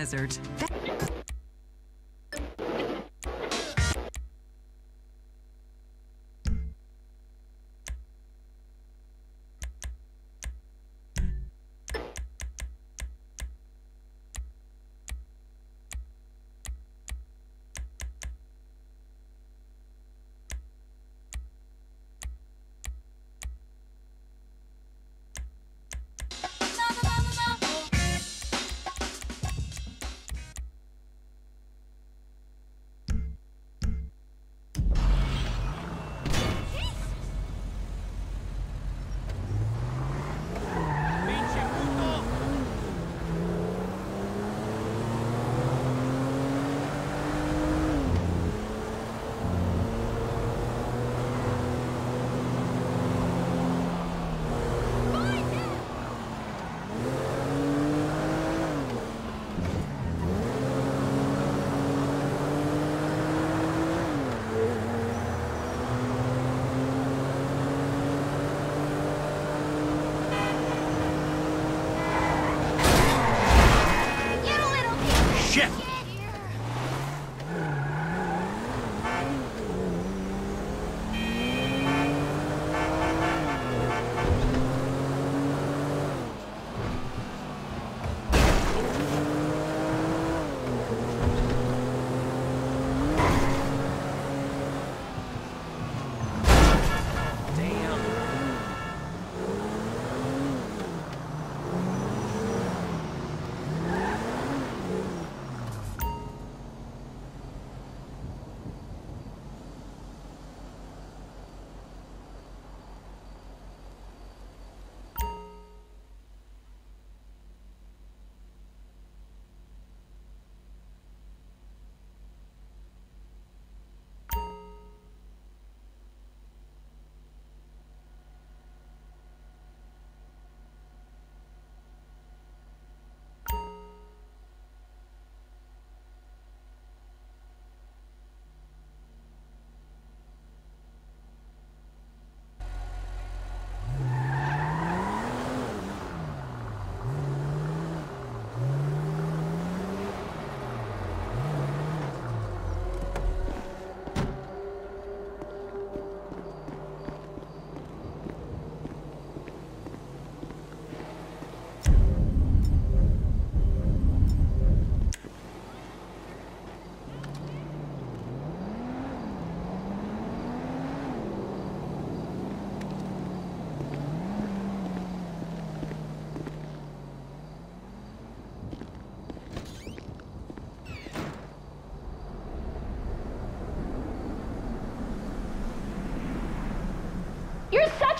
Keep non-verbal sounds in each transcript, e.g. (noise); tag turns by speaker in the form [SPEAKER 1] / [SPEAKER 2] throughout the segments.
[SPEAKER 1] desert.
[SPEAKER 2] Shit!
[SPEAKER 3] You're such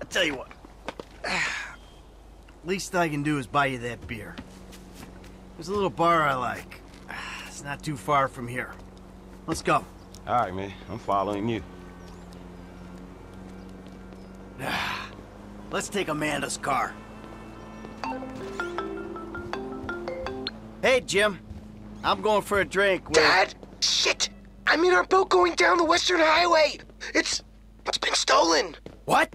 [SPEAKER 4] I tell you what. (sighs) Least I can do is buy you that beer. There's a little bar I like. (sighs) It's not too far from here. Let's go.
[SPEAKER 5] All right, man. I'm following you. (sighs)
[SPEAKER 4] Let's take Amanda's car. Hey, Jim. I'm going for a drink with...
[SPEAKER 1] Dad! Shit! I'm in our boat going down the Western Highway! It's... it's been stolen!
[SPEAKER 4] What?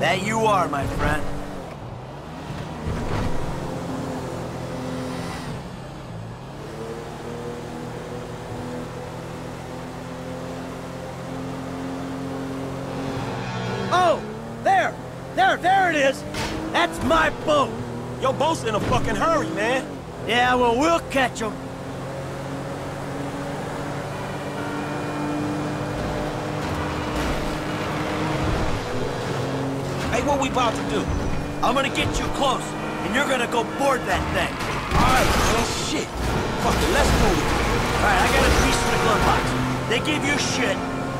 [SPEAKER 4] That you are, my friend. Oh! There! There, there it is! That's my boat!
[SPEAKER 5] Your boat's in a fucking hurry, man.
[SPEAKER 4] Yeah, well, we'll catch him.
[SPEAKER 5] Hey, what we about to do?
[SPEAKER 4] I'm gonna get you close, and you're gonna go board that thing.
[SPEAKER 5] All right, man, shit. Fuck it, let's move.
[SPEAKER 4] All right, I got a piece in the glove box. They give you shit,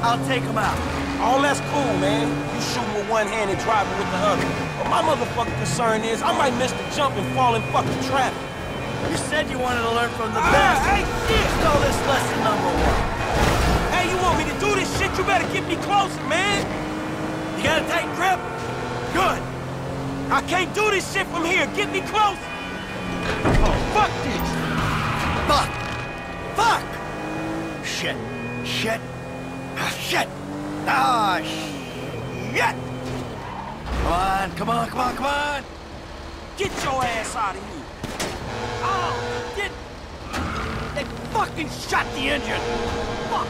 [SPEAKER 4] I'll take them out.
[SPEAKER 5] All that's cool, man. You shooting with one hand and driving with the other. But my motherfucking concern is I might miss the jump and fall in fucking traffic.
[SPEAKER 4] You said you wanted to learn from the
[SPEAKER 5] Ah,
[SPEAKER 4] best.
[SPEAKER 5] hey, shit!
[SPEAKER 4] Call this lesson number one.
[SPEAKER 5] Hey, you want me to do this shit? You better get me closer, man.
[SPEAKER 4] You got a tight grip?
[SPEAKER 5] Can't do this shit from here. Get me close.
[SPEAKER 4] Oh, fuck this! Fuck! Fuck! Shit! Shit! Ah, shit! Ah, shit! Come on, come on, come on, come on!
[SPEAKER 5] Get your ass out of here.
[SPEAKER 4] Oh, get... They fucking shot the engine! Fuck!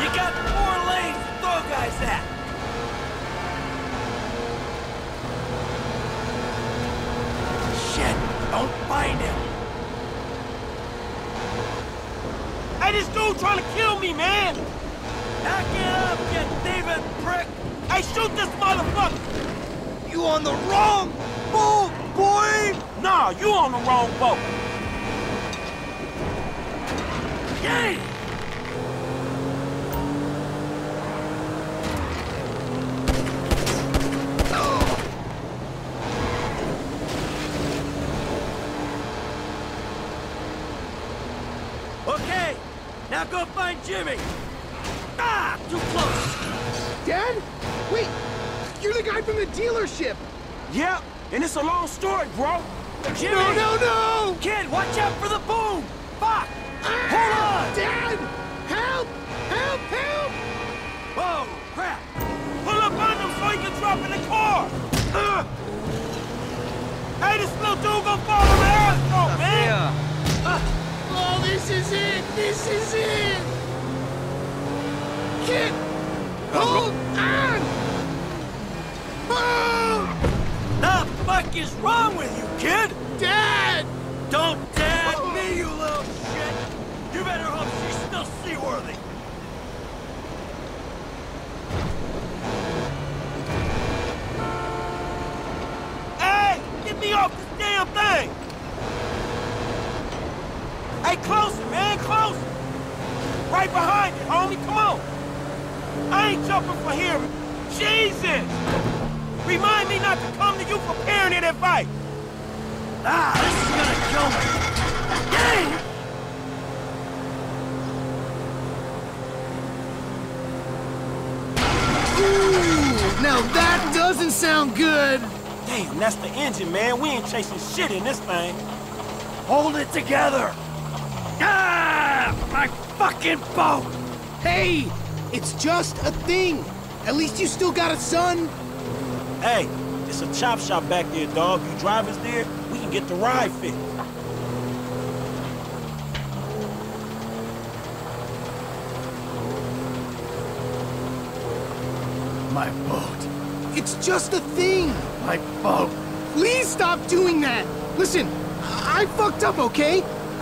[SPEAKER 4] You got four lanes to throw guys at! Shit! Don't find him!
[SPEAKER 5] Hey, this dude trying to kill me, man.
[SPEAKER 4] Knock it up, you thieving prick!
[SPEAKER 5] Hey, shoot this motherfucker.
[SPEAKER 4] You on the wrong boat, boy!
[SPEAKER 5] Nah, you on the wrong boat.
[SPEAKER 4] Yay! Now go find Jimmy. Ah, too close.
[SPEAKER 1] Dad? Wait, you're the guy from the dealership.
[SPEAKER 5] Yeah, and it's a long story, bro.
[SPEAKER 4] Jimmy!
[SPEAKER 1] No, no, no!
[SPEAKER 4] Kid, watch out for the boom! Fuck!
[SPEAKER 1] Ah!
[SPEAKER 4] Hold on!
[SPEAKER 1] Dad! Help! Help! Help!
[SPEAKER 4] Whoa, crap!
[SPEAKER 5] Pull up on him so he can drop in the car. Ugh. Hey, this little dude gonna fall on the asphalt, man.
[SPEAKER 1] Oh, this is it! This is it! Kid! Hold on! Oh!
[SPEAKER 4] The fuck is wrong with you, kid?
[SPEAKER 1] Dad!
[SPEAKER 4] Don't dad me, you little shit! You better hope she's still seaworthy!
[SPEAKER 5] Hey, get me off this damn thing. Hey, closer, man, closer. Right behind you, homie, come on. I ain't jumping for here. Jesus! Remind me not to come to you for parenting advice.
[SPEAKER 4] Ah, this is gonna kill me! Yay!
[SPEAKER 1] Ooh, now that doesn't sound good!
[SPEAKER 5] Damn, that's the engine, man. We ain't chasing shit in this thing.
[SPEAKER 4] Hold it together! Ah! My fucking boat!
[SPEAKER 1] Hey! It's just a thing! At least you still got a son!
[SPEAKER 5] Hey, it's a chop shop back there, dog. You drivers there, we can get the ride fixed.
[SPEAKER 4] My boat!
[SPEAKER 1] It's just a thing!
[SPEAKER 4] My boat!
[SPEAKER 1] Please stop doing that! Listen, I fucked up, okay?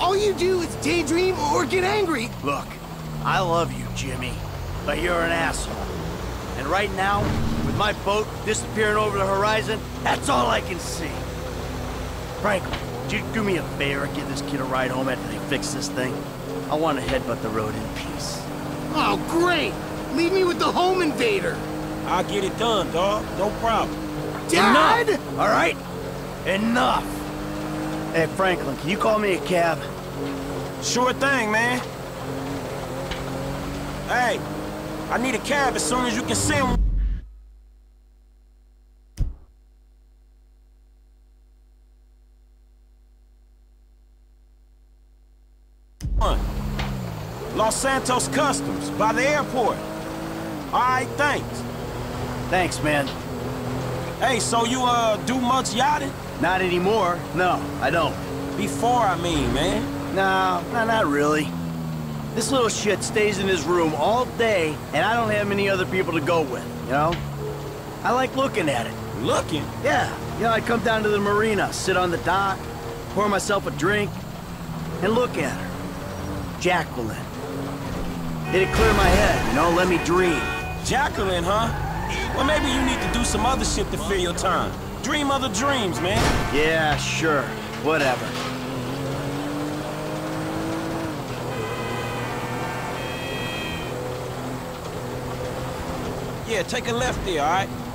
[SPEAKER 1] all you do is daydream or get angry.
[SPEAKER 4] Look, I love you, Jimmy, but you're an asshole. And right now, with my boat disappearing over the horizon, that's all I can see. Franklin, would you do me a favor and give this kid a ride home after they fix this thing? I want to headbutt the road in peace.
[SPEAKER 1] Oh, great! Leave me with the home invader.
[SPEAKER 5] I'll get it done, dog. No problem.
[SPEAKER 1] Dad!
[SPEAKER 4] Enough, all right? Enough! Hey, Franklin, can you call me a cab?
[SPEAKER 5] Sure thing, man. Hey, I need a cab as soon as you can send one. Los Santos Customs, by the airport. All right, thanks.
[SPEAKER 4] Thanks, man.
[SPEAKER 5] Hey, so you, uh, do much yachting?
[SPEAKER 4] Not anymore. No, I don't.
[SPEAKER 5] Before, I mean, man.
[SPEAKER 4] No, no, not really. This little shit stays in his room all day, and I don't have many other people to go with, you know? I like looking at it.
[SPEAKER 5] Looking?
[SPEAKER 4] Yeah, you know, I come down to the marina, sit on the dock, pour myself a drink, and look at her. Jacqueline. Did It'd clear my head, you know, let me dream.
[SPEAKER 5] Jacqueline, huh? Well, maybe you need to do some other shit to fill your time.
[SPEAKER 6] Dream other dreams, man.
[SPEAKER 4] Yeah, sure. Whatever.
[SPEAKER 6] Yeah, take a left there, all right?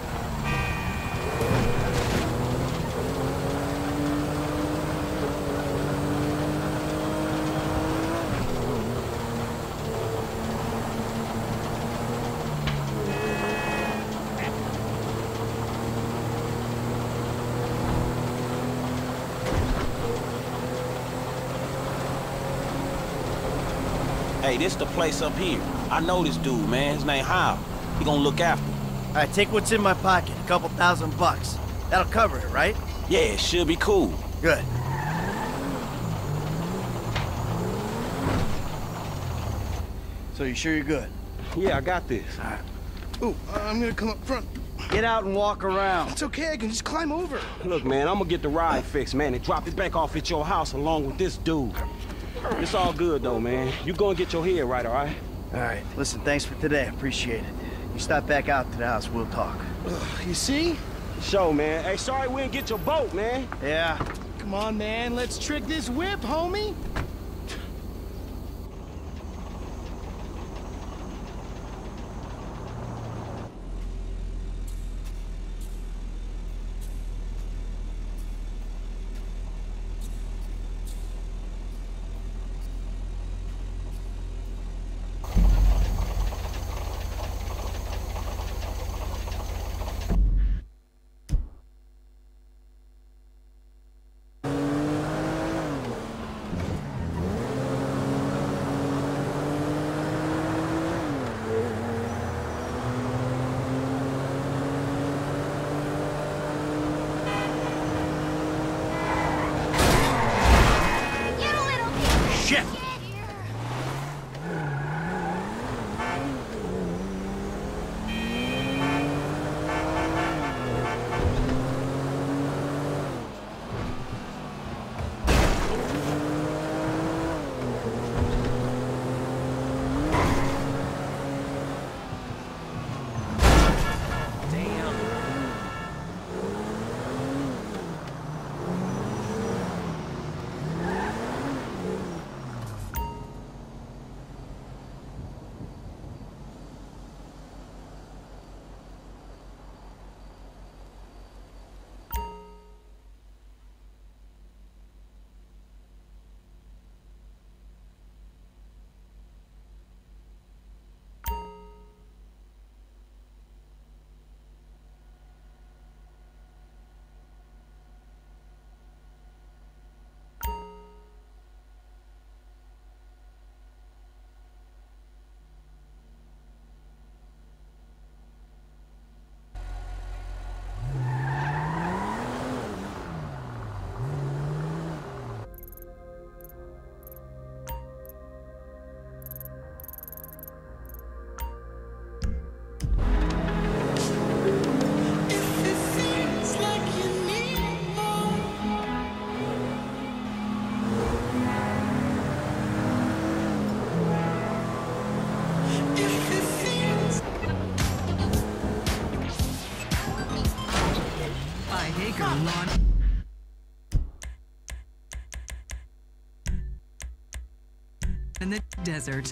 [SPEAKER 6] Hey, this the place up here. I know this dude, man. His name Hal. He gonna look after me.
[SPEAKER 4] All right, take what's in my pocket. A couple thousand bucks. That'll cover it, right?
[SPEAKER 6] Yeah, it should be cool.
[SPEAKER 4] Good. So you sure you're good?
[SPEAKER 5] Yeah, I got this.
[SPEAKER 3] Ooh, uh, I'm gonna come up front.
[SPEAKER 4] Get out and walk around.
[SPEAKER 3] It's okay, I can just climb over.
[SPEAKER 5] Look, man, I'm gonna get the ride fixed, man, and drop it back off at your house along with this dude. It's all good, though, man. You go and get your head right, all right?
[SPEAKER 4] All right, listen, thanks for today. Appreciate it. You stop back out to the house, we'll talk.
[SPEAKER 3] You see?
[SPEAKER 5] Show, man. Hey, sorry we didn't get your boat, man.
[SPEAKER 4] Yeah,
[SPEAKER 3] Come on, man, let's trick this whip, homie.
[SPEAKER 7] In the desert.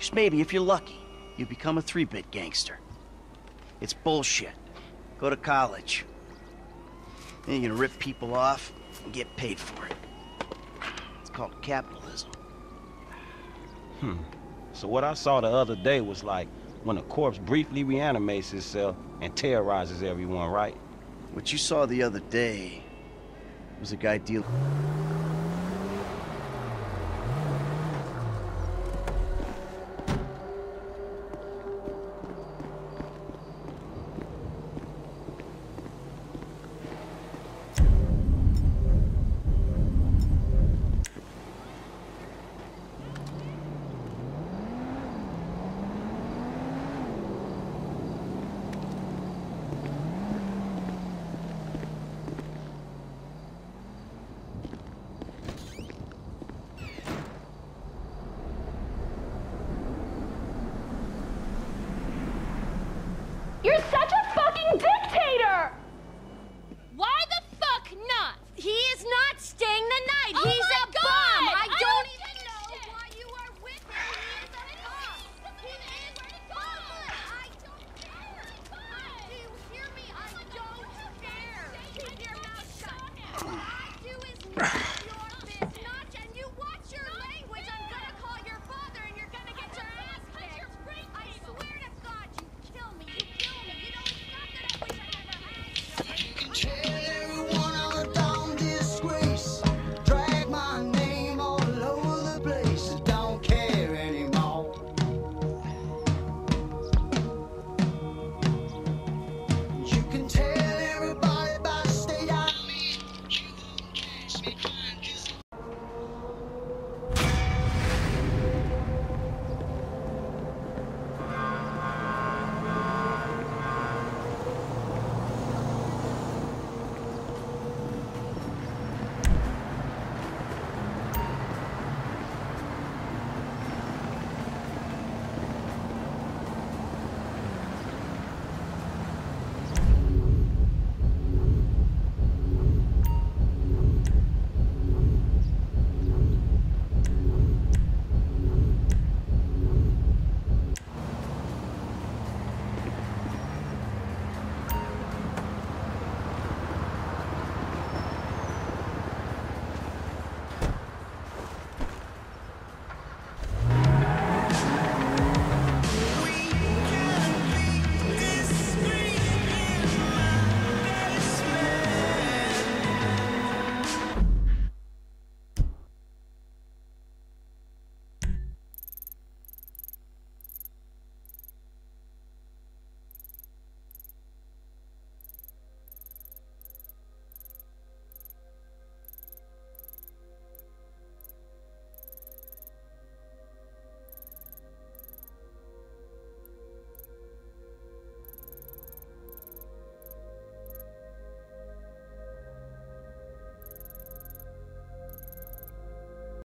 [SPEAKER 4] just maybe if you're lucky, you become a three-bit gangster. It's bullshit. Go to college. Then you're gonna rip people off and get paid for it. It's called capitalism. Hmm.
[SPEAKER 5] So what I saw the other day was like when a corpse briefly reanimates itself and terrorizes everyone, right?
[SPEAKER 4] What you saw the other day was a guy dealing.